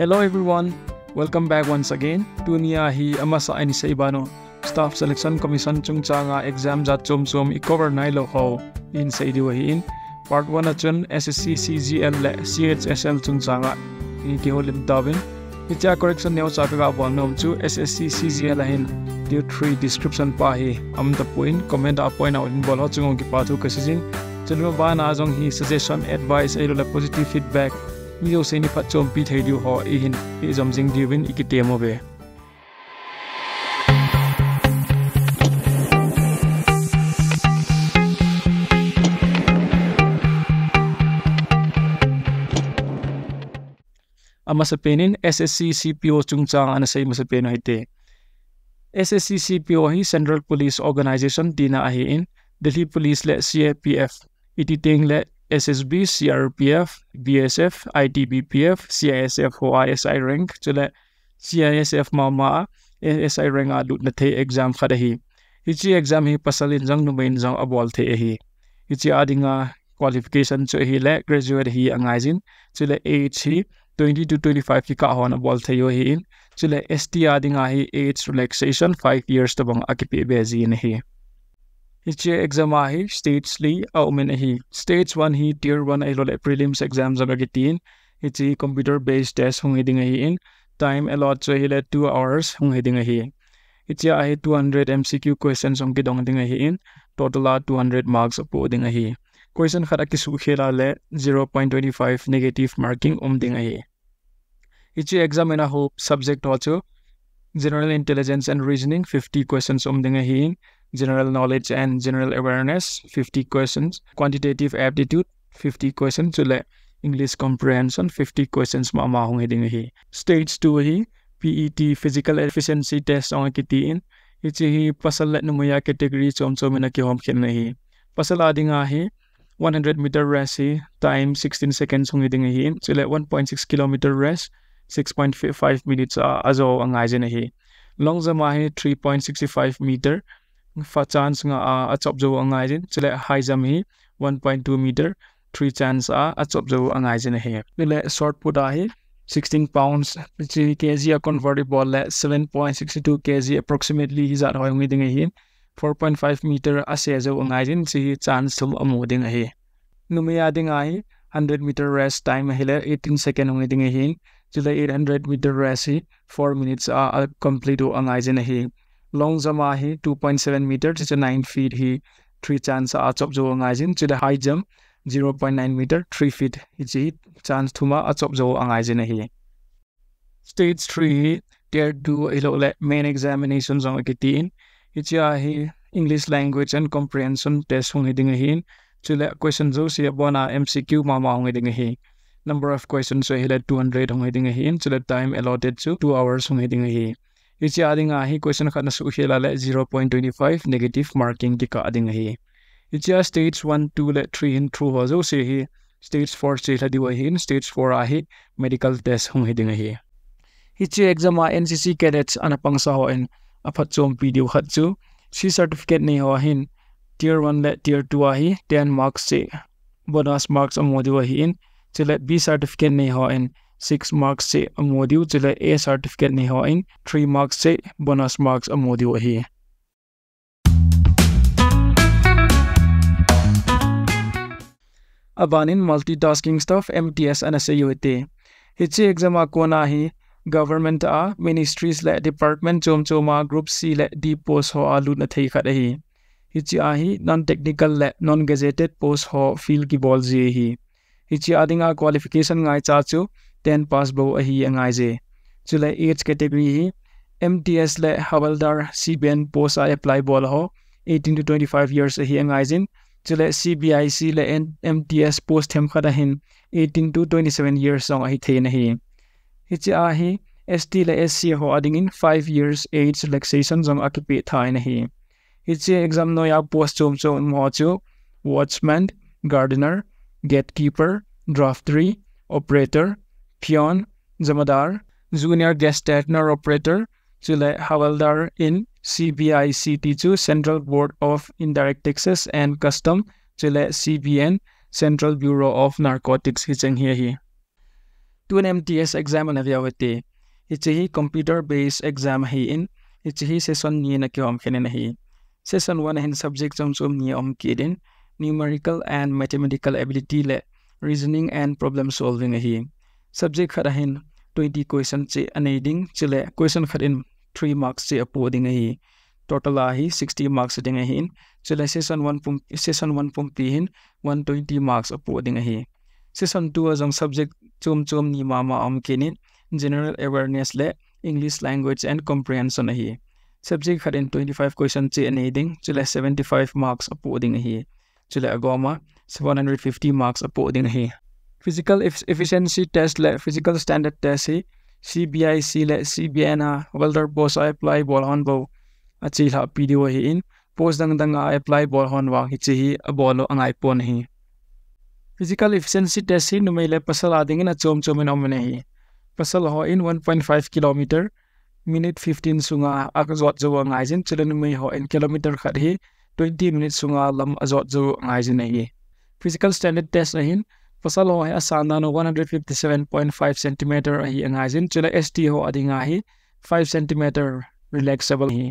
Hello everyone, welcome back once again. Tunia hi amasa ani sa ibano. Staff Selection Commission chung changa exam za chom chom i cover nai lo ho in sa idi in. Part 1 na chun SSC CGL le CHSL chung changa i ki holim tabin. Icha correction neo sa ka bon nom chu SSC CGL hin tier 3 description pa hi am the point comment a point out in bol ho chung ki pa thu ka sijin. Chulma ba na jong hi suggestion advice ai lo positive feedback Mizo से निफा चोम हो इहिन पे जम दिविन इकि टेमो बे Pennine S S C C P O चुंगचांग अन सई मस पेन हाइते S S C P O ही सेंट्रल पुलिस ऑर्गेनाइजेशन दिना आही इन दिल्ली पुलिस ले सी ए पी एफ़ इटी टेंग ले BSF, ITBPF, CISF ho ISI rank chule CISF mama ASI rank alut na the exam khada hi hichi exam hi pasalin jang nu main jang abol the hi hichi adinga qualification chu hi le graduate hi angaijin chule age hi 20 to 25 ki ka hon abol the yo hi chule ST adinga hi age relaxation 5 years tabang akipi bezi ni hi Hichi exam ahi states li au min ahi stage 1 hi tier 1 ai lole prelims exams aga gitin hichi computer based test hung hiding ahi in time allot cho hi le 2 hours hung hiding ahi hichi ahi 200 mcq questions hung ki dong ding ahi in total a 200 marks apo ding ahi question khara ki su khela le 0.25 negative marking um ding ahi hichi exam in a hope subject also general intelligence and reasoning 50 questions um ding ahi in general knowledge and general awareness 50 questions quantitative aptitude 50 questions chule english comprehension 50 questions ma ma hong heding hi stage 2 hi PET physical efficiency test ong kitiin ichi hi pasal let numaya category chom chom na ki hom khen hi pasal adinga hi 100 meter race hi time 16 seconds hong heding hi chule 1.6 kilometer race 6.5 minutes azo angai jena hi long jama hi 3.65 meter fa chance nga a achop jo angai jin chile high jump hi 1.2 meter 3 chance a achop jo angai jin he le short put a hi 16 pounds chi kg a convertible le 7.62 kg approximately hi zat hoi ngi ding hi 4.5 meter a se jo angai jin chi chance sum amu ding hi numia ding ai 100 meter rest time hele 18 second ngi ding hi chile 800 meter rest hi 4 minutes a complete angai jin hi long jump hi 2.7 meter to 9 feet hi 3 chance a chop zo angai jin to the high jump 0.9 meter 3 feet hi chi chance thuma a chop zo angai jin hi stage 3 tier 2 ilo le main examinations on kitin hi chi hi english language and comprehension test hong hiding hi chule question zo si bona mcq ma ma hong hiding hi number of questions so hi 200 hong hiding hi chule time allotted to 2 hours hong hiding hi ichi adinga इसे आदिंग आ question खाना से उसे लाले zero point twenty five negative marking की का आदिंग ही इसे स्टेज वन टू ले थ्री इन थ्रू हो जो उसे ही स्टेज फोर से लदी वही इन स्टेज फोर आ मेडिकल टेस्ट हूँ ही दिंग ही इसे एग्ज़ाम आ एन सी सी कैडेट्स अनपंग सा हो इन अफत चोम पीडियो खत चु सी सर्टिफिकेट नहीं हो हिन टीयर वन ले टीयर टू आ टेन मार्क्स से बोनस मार्क्स अमोदी वही इन चिले बी सर्टिफिकेट नहीं हो इन सिक्स मार्क्स से अमोदियो चले ए सर्टिफिकेट नहीं हुआ। इन थ्री मार्क्स से बोनस मार्क्स अमोदियो ही। है अबान इन multi tasking staff M T S N एस ए यू ते हिचे एग्ज़ाम को ना ही? गवर्नमेंट आ मिनिस्ट्रीज ले डिपार्टमेंट चोम चोमा ग्रुप सी ले डी पोस्ट हो, आलू न थे खा रही हिचे आ ही नॉन टेक्निकल ले नॉन गजेटेड पोस्ट हो फील की बॉल जी ही। हिचे आदिंग आ क्वालिफिकेशन आई चाचू। 10 pass bo a hi angai je chule age category hi MTS le Havaldar CBN post a apply bol ho 18 to 25 years a hi angai jin chule CBIC le MTS post hem khada hin 18 to 27 years song a hi the na hi hi chi a hi ST le SC ho ading in 5 years age relaxation zong akipe thai na hi hi chi exam no ya post chom chom mo chu watchman gardener gatekeeper draft 3 operator peon, zamadar, junior guest partner operator, Chile Havaldar in CBICT2 Central Board of Indirect Taxes and Custom, Chile CBN Central Bureau of Narcotics hichang hi hi. tuan MTS exam na via wete hi computer based exam hi in ichi hi session ni na kyom khene na hi session 1 hin subject chom chom ni om kidin numerical and mathematical ability le reasoning and problem solving hi subject khara hin 20 question che anading chile question kharin 3 marks che apo ding hi total a hi 60 marks ding hi chile session 1 pum session 1 pum pi hin 120 marks apo ding hi session 2 azong subject chum chum ni mama om kinin general awareness le english language and comprehension hi subject kharin 25 question che anading chile 75 marks apo ding hi chile agoma 750 marks apo ding hi physical efficiency test ले physical standard test ही C B I C ले C B N वर्ल्डर post आई apply बोल हॉन बो अची था पी डी ओ ही इन पोस्ट दंग दंग आई अप्लाई बोल हॉन वांग हिची ही अबोलो अंगाई पो नहीं फ़िज़िकल इफिशेंसी टेस्ट ही नुमेले पसल आदेंगे ना चोम चोमे नोम नहीं पसल हो इन one point five kilometre minute fifteen Sunga अगर जोत जो अंगाई जिन चले नुमे हो इन किलोमीटर खड़ी ट्वेंटी मिनट सूँगा लम अजोत जो अंगाई नहीं फ़िज़िकल स्टैंडर्ड टेस्ट नहीं फ़सल हो है सानदानो one hundred fifty seven point five centimetre अहि अंगाई जिन चुले एस टी हो अदिंगा ही फाइव सेंटीमीटर रिलैक्सेबल ही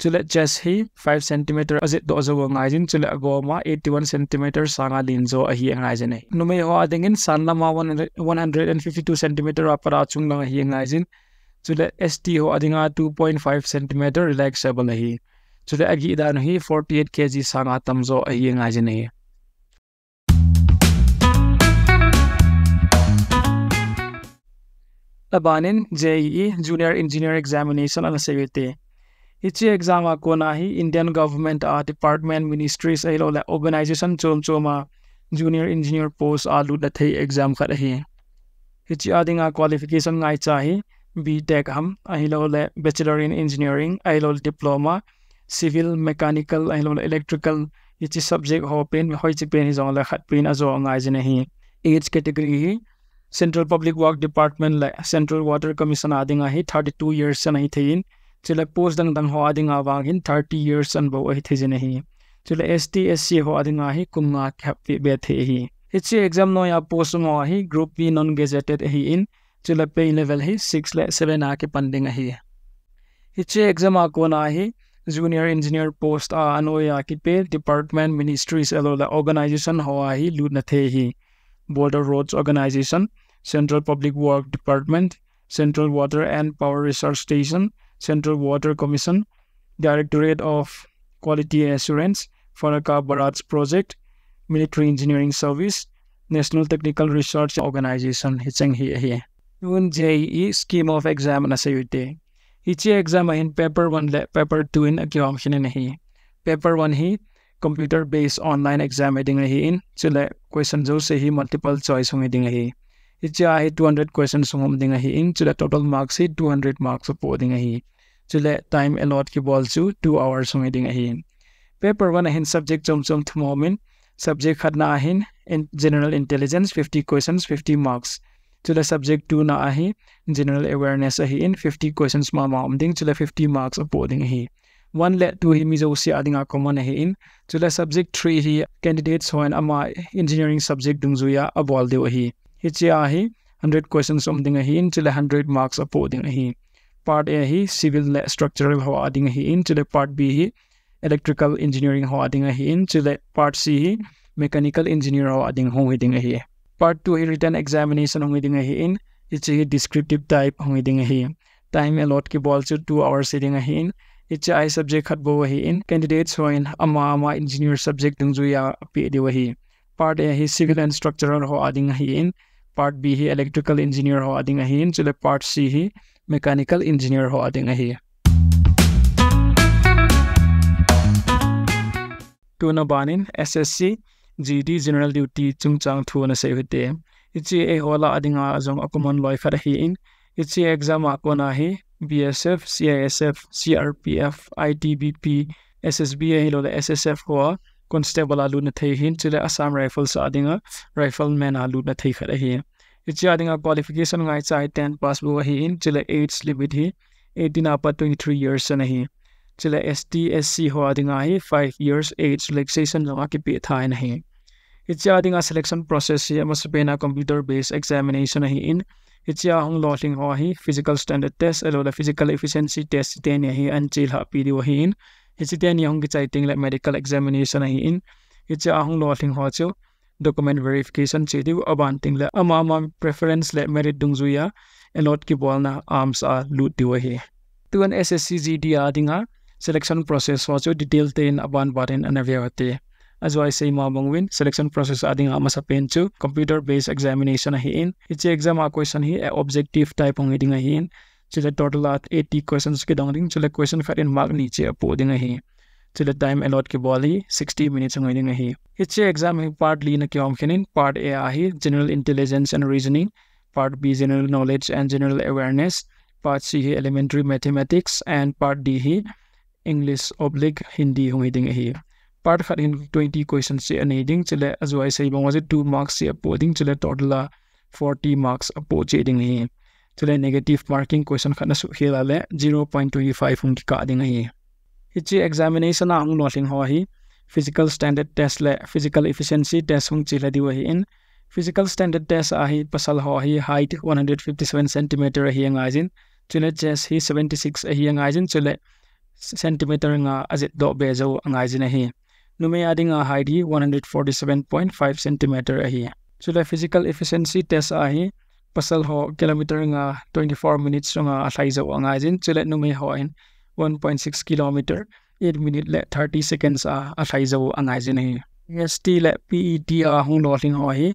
चुले चेस ही फाइव सेंटीमीटर अजित दो अजो अंगाई जिन चुले अगोमा एट्टी वन सेंटीमीटर सांगा लीन जो अहि अंगाई जिन है नुमे हो अदिंग इन सानलामा one hundred and fifty two centimetre अपरा चुंग लंग अहि अंगाई जिन चुले एस टी हो अदिंगा two point five centimetre relaxable ही चुले अगी इदानो ही फोर्टी एट के जी सांगा तमजो ही अंगाई जिन है labanin JEE Junior Engineer Examination ana sevite. Ichi exam a kona hi Indian government a department ministries a la organization chom choma junior engineer post alu da thei exam khat hi. Ichi adinga qualification ngai cha hi BTech ham a lo le bachelor in engineering a lo diploma civil mechanical a lo electrical ichi subject ho pen hoi chi pen hi zong la khat pen a zo ngai jene hi age category hi central public work department like central water commission आदिंग आई thirty two years से नहीं थे इन। चले post दंग दंग हो आदिंग आवांग in thirty years से बहु ही थे जी नहीं। चले एस टी एस सी हो आदिंग आई कुमार कैप्टी बैठे ही। इससे एग्ज़ाम नो या पोस्ट में आई ग्रुप बी नॉन गेजेटेड ही इन। चले पे लेवल ही सिक्स ले सेवन आके पंडिंग ही। इससे एग्ज़ाम आको ना ही? जूनियर इंजीनियर पोस्ट आ, अनोया की पे डिपार्टमेंट मिनिस्ट्रीज एलोला ऑर्गेनाइजेशन हो ही लूट न थे ही। Border Roads Organization, Central Public Work Department, Central Water and Power Research Station, Central Water Commission, Directorate of Quality Assurance, Faraka Barats Project, Military Engineering Service, National Technical Research Organization, Hicheng hi hi. Yun JEE scheme of exam na sa. Hichi exam paper 1 le paper 2 in agyam hinin hi. Paper 1 hi computer base online exam है दिंग रही इन चले question जो से ही multiple choice होंगे दिंग रही etch आ ही 200 question सुंग हम दिंग रही इन चले टोटल मार्क्स ही 200 मार्क्स हो दिंग रही चले टाइम अलॉट की बॉल चू टू आवर्स होंगे दिंग रही पेपर वन हिन सब्जेक्ट चम चम थमो मिन सब्जेक्ट खत ना आहिन इन जनरल इंटेलिजेंस 50 क्वेश्चन 50 मार्क्स चले सब्जेक्ट टू ना आही जनरल इन 50 क्वेश्चन मा मा हम दिंग चले मार्क्स अपोडिंग one let to him is also adding a common in to the subject three he candidates when ama engineering subject dung zuya a bol de hi hi chia hi 100 questions something hi in the 100 marks a po ding hi part a hi civil le structural ho ading hi in the part b hi electrical engineering ho ading hi in the part c hi mechanical engineer ho ading ho ding hi part 2 hi written examination ho ding hi in it's a descriptive type ho ding hi time allot ki bol chu 2 hours sitting hi in इच्छा I subject खत बो वही इन candidates हो इन engineer subject दंग जुया पे दे वही part A ही सिविल एंड स्ट्रक्चरल हो आदिंग ही इन पार्ट बी ही इलेक्ट्रिकल इंजीनियर हो आदिंग ही इन चले पार्ट सी ही मैकेनिकल इंजीनियर हो आदिंग ही टू न बानिन S S C G D general duty चुंग चांग थू न से इचे ए होला आदिंग आज़म लॉ लॉयफर ही इन इसी एग्ज़ाम आपको ना ही B S F C I S F C R P F I T B P S S B I S S F हुआ constable आलू ने थे ही चले आसाम राइफल्स आदि राइफल मैन आलू ने थे खड़े ही। इसी आदिंगा क्वालिफिकेशन गाय चाहे टेंथ पास हुआ ही इन चले एट्स लिमिट ही एटीन आप ट्वेंटी थ्री ईयर्स नहीं। चले एस टी एस सी हो आदिंगा ही फाइव ईयर्स एट्स रिलेक्सेशन लगा के पे था नहीं। इसी आदिंगा सिलेक्शन प्रोसेस ही मसपेना कंप्यूटर बेस्ड एग्जामिनेशन ही। इन hitia hong lo ling ho hi physical standard test alo la physical efficiency test te ne hi an chil ha pi di hi in hitia ni hong ki chai ting la medical examination hi in hitia hong lo ling ho chu document verification che di aban ting la ama ama preference le merit dung zuya elot ki bol na arms a lut di hi tuan SSC GD adinga selection process ho chu detail te in aban barin anavya hote as I say mabang win selection process ading ama sa pen chu computer based examination hi in ichi exam a question hi objective type ong iding hi in chile total at 80 questions ke dong ding chile question khat in mark ni che apo ding hi chile time allot ke boli 60 minutes ong iding hi ichi exam hi partly na kyom khinin part a a hi general intelligence and reasoning part b general knowledge and general awareness part c hi elementary mathematics and part d hi english oblique hindi hong iding hi part खरीन twenty question से अनेडिंग चले अजो आई सही से two marks से अपोदिंग चले total forty marks अपोच एडिंग है चले नेगेटिव मार्किंग क्वेश्चन खन सु खेल आले ज़ीरो पॉइंट ट्वेंटी फाइव उनकी का दिंग है इच्छे एग्जामिनेशन आंग हो ही फ़िज़िकल स्टैंडर्ड टेस्ट ले फ़िज़िकल इफिशेंसी टेस्ट हूँ चिल दी वही इन फ़िज़िकल स्टैंडर्ड टेस्ट आ ही पसल हो ही height one hundred fifty seven centimetre ही यंग आजिन चले चेस ही सेवेंटी सिक्स ही यंग आजिन चले सेंटीमीटर अजित दो बेजो अंगाइजिन ही nume adding a height hi 147.5 cm ahi chula physical efficiency test ahi pasal ho kilometer nga 24 minutes nga athai zo anga jin chula nume ho in 1.6 km 8 minute le 30 seconds a athai zo anga jin hi ST le PET a hung lo ling ho hi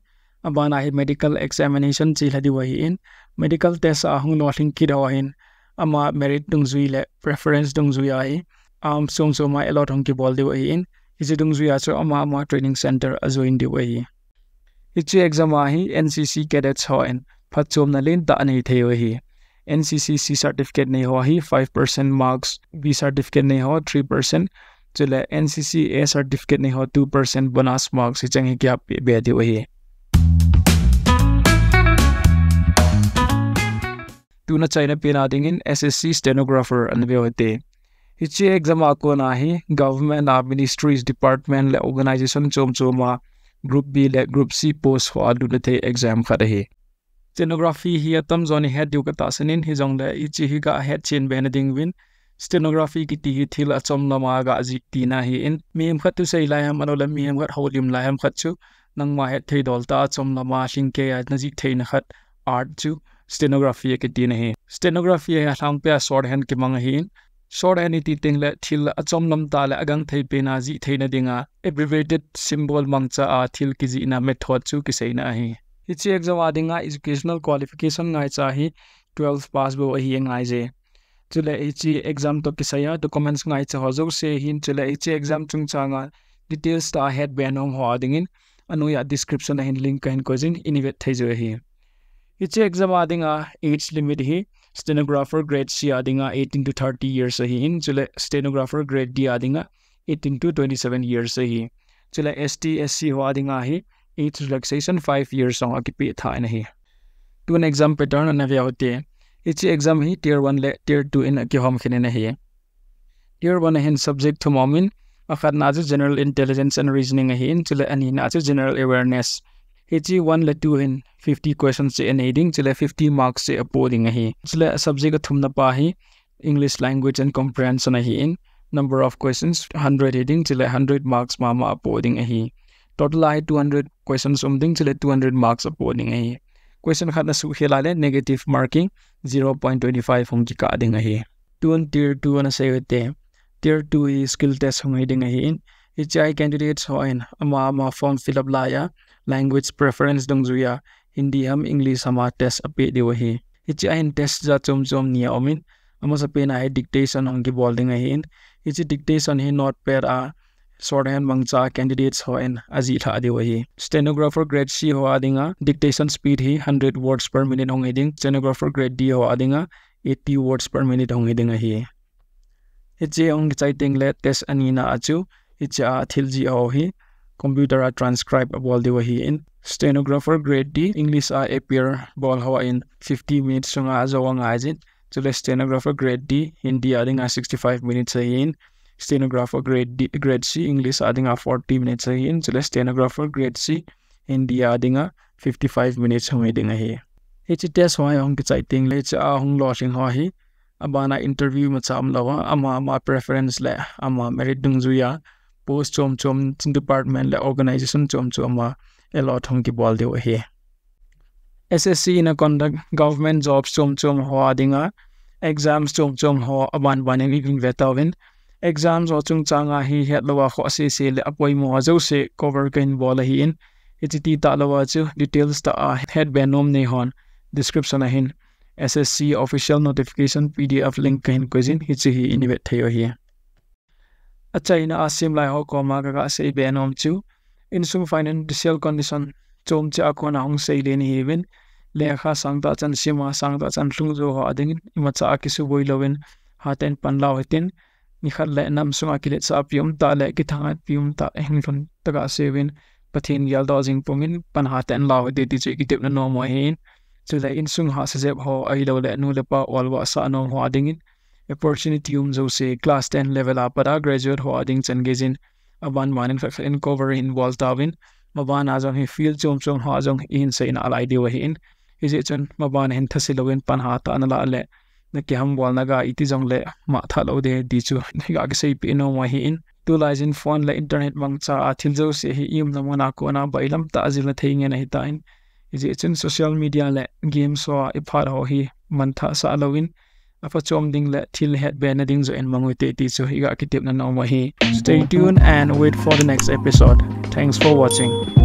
abana hi medical examination chi ladi wa hi in medical test a hung lo ling ki do hin ama merit dung zui le preference dung zui ai am song so ma elot hong ki bol di wa hi in इजिदुंग जुया training centre अजोइन दि वही इचे exam आही NCC cadets हो एन फचोम न लिन ता नै थे वही एनसीसी सी सर्टिफिकेट नै हो ही 5% मार्क्स बी सर्टिफिकेट नै हो 3% चले एनसीसी ए सर्टिफिकेट नै हो 2% बोनस मार्क्स चंगे क्या बेदि वही तू न चाइना पेना दिंग एस एस सी स्टेनोग्राफर अनबे होते इचे एग्ज़ाम आको नाही गवर्नमेंट आ मिनिस्ट्रीज डिपार्टमेंट ले ऑर्गेनाइजेशन चोम चोमा ग्रुप बी ले ग्रुप सी पोस्ट हो आदु एग्ज़ाम कर स्टेनोग्राफी ही अतम जोनी हेड यू का तासनीन ही जोंग ले हेड चेन बेनेडिंग विन। स्टेनोग्राफी की ती ही थील अचम नमा का अजीक ती ना इन। मी एम खत्तु से इलायम अनोले मी एम खत, होलियम लायम खत्चु नंग मा हेड थे दोलता अचम नमा शिंके आज नजीक थे नखत आर्ट चु। स्टेनोग्राफी के ती नहीं। स्टेनोग्राफी है हम पे शॉर्ट हैंड के मंग ही ya short mang iti ting le thil achom lam ta le agang thei pe na ji thei na dinga abbreviated symbol mangcha a thil ki ji na method chu ki sei na hi hi chi exam adinga educational qualification ngai cha hi 12 pass bo hi ngai je chule hi chi exam to ki saya documents ngai cha hojok se hin chule hi chi exam chung cha nga details ta head ban ong ho dingin anu ya description hin link kain ko jin inivate thei jo hi hi chi exam adinga age limit hi stenographer grade C आदिंगा eighteen to thirty years ही इन चुले stenographer grade D आदिंगा eighteen to twenty seven years ही चुले S T S C हो आदिंगा ही एट relaxation five years हो कि पे था नहीं टू एन एग्ज़ाम पैटर्न अनव्य होती है इच एग्ज़ाम ही टीयर वन ले टीयर टू इन के हम खेने नहीं टीयर वन है सब्जेक्ट थू मोमिन अखाद नाजू जेनरल इंटेलिजेंस एंड रीजनिंग ही इन चुले अनी नाजू general awareness HG 1 le 2 hin 50 questions che se enading chile 50 marks se uploading hi chile subject ka thumna pa hi english language and comprehension hi in number of questions 100 heading chile 100 marks ma ma uploading hi total ai 200 questions umding chile 200 marks uploading hi question khat na su khela le negative marking 0.25 hum ki ka ding hi tuan tier 2 na say te tier 2 skill test hi ding hi in HI candidates ho in ama ama form fill up la ya language preference dong zuya hindi ham english hama test ape de wahi ichi ain test ja chom chom nia omin amo sa pena hai dictation ong ki bolding a hin ichi dictation hi not pair a shorthand mangcha candidates ho en aji tha de wahi stenographer grade c ho adinga dictation speed hi 100 words per minute ong eding stenographer grade d ho adinga 80 words per minute ong eding a hi ichi ong chai ting le test anina achu ichi a thilji ho hi computer a transcribe bol de hi in stenographer grade D English a appear bol hawa in 50 minutes sunga azawa nga ajin chule stenographer grade D Hindi a ringa 65 minutes in stenographer grade D, grade C English adinga 40 minutes in chule stenographer grade C Hindi adinga 55 minutes hong dinga hi chi test hoi hong ki chai ting le cha hong lo sing ho hi abana interview ma cham lawa ama ma preference le ama merit dung zu ya post chom chom department le organization chom chom ma elot hong ki bol de hi SSC in a conduct government jobs chom chom ho adinga exams chom chom ho aban baning ring vetawin exams o chung changa hi het lawa kho se se le apoi mo zo se cover kain bola hi in hiti ta lawa chu details ta a head benom ne hon description a hin SSC official notification PDF link kain kojin hi chi hi inibet thayo hi acha ina asim lai ho ko ma ga se benom chu in sung financial condition chom cha ko na hong sei le ni hewin le kha sang ta chan sima sang ta chan hlung zo ha ding ima cha ki su boi lovin ha ten pan law hetin ni khat le nam sunga ki le cha pium ta le ki thanga pium ta heng thun taka sevin pathin yal do jing pungin pan ha ten law de ti che ki tep na no mo hin so le in sung ha se zeb ho ai lo le nu le pa wal wa sa no ho ding in opportunity um zo se class 10 level up para graduate ho ding chen gezin aban manin fa in fact in cover in wal tawin maban azong hi field chom chom ho azong in se in alai de wa hin isi chun maban hin thasilowin pan ha ta na la le na ki ham wal naga iti jong le ma tha lo de di chu ga ke sei pi no ma hi in tu lai jin phone le internet mang cha a thil jo se hi im na mona ko na bailam ta azil na thei na hi ta in isi chun social media le game so i phar ho hi man tha sa lowin afa chom ding le thil het be na ding zo en te ti chu hi ga ki tip na hi stay mm-hmm. tuned and wait for the next episode. Thanks for watching